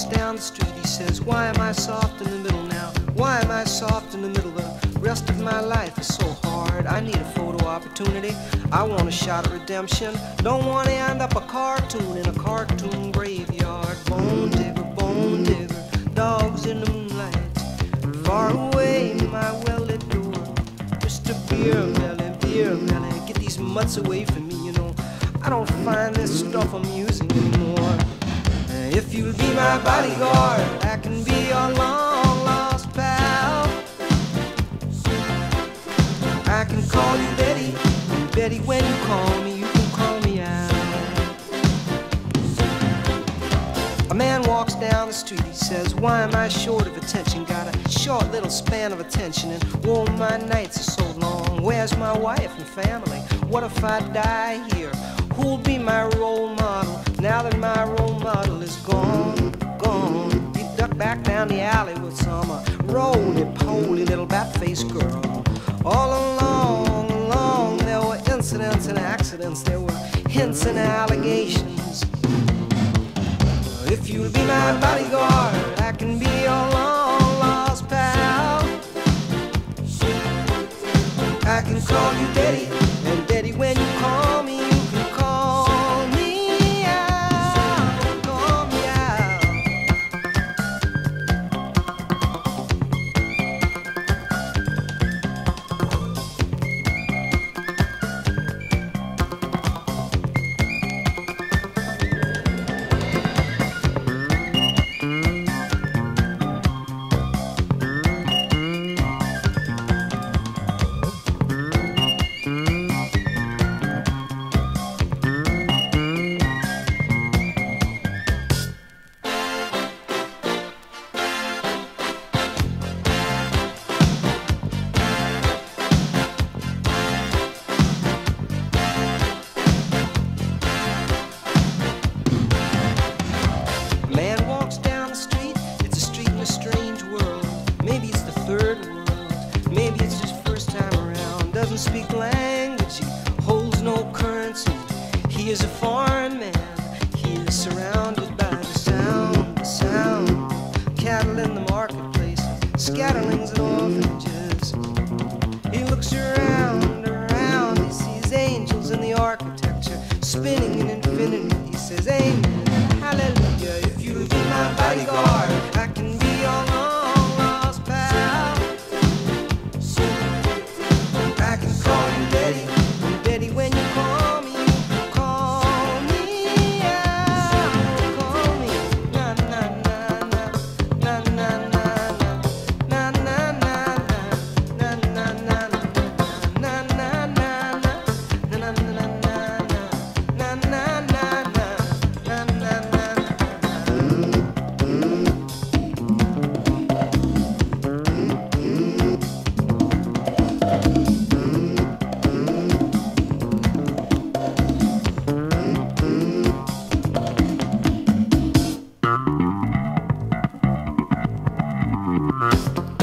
Walks down the street, he says, Why am I soft in the middle now? Why am I soft in the middle? The rest of my life is so hard. I need a photo opportunity. I want a shot at redemption. Don't want to end up a cartoon in a cartoon graveyard. Bone digger, bone digger, dogs in the moonlight. Far away, my well-lit door. Mr. Beer Belly, Beer Belly, get these mutts away from me, you know. I don't find this stuff amusing anymore. If you'll be my bodyguard, I can be your long lost pal. I can call you Betty, Betty, when you call me, you can call me Al. A man walks down the street, he says, Why am I short of attention? Got a short little span of attention, and oh, my nights are so long. Where's my wife and family? What if I die here? Who'll be my role model now that my role model is gone? Gone. He ducked back down the alley with some uh, roly-poly little bat-faced girl. All along, along, there were incidents and accidents. There were hints and allegations. If you'll be my bodyguard, I can be your long lost pal. I can call you Daddy, doesn't speak language, he holds no currency. He is a foreign man, he is surrounded by the sound, the sound. Cattle in the marketplace, scatterlings and orphanages. He looks around, around, he sees angels in the architecture, spinning in infinity. He says, Amen, hallelujah, if you be my bodyguard, I can be all Música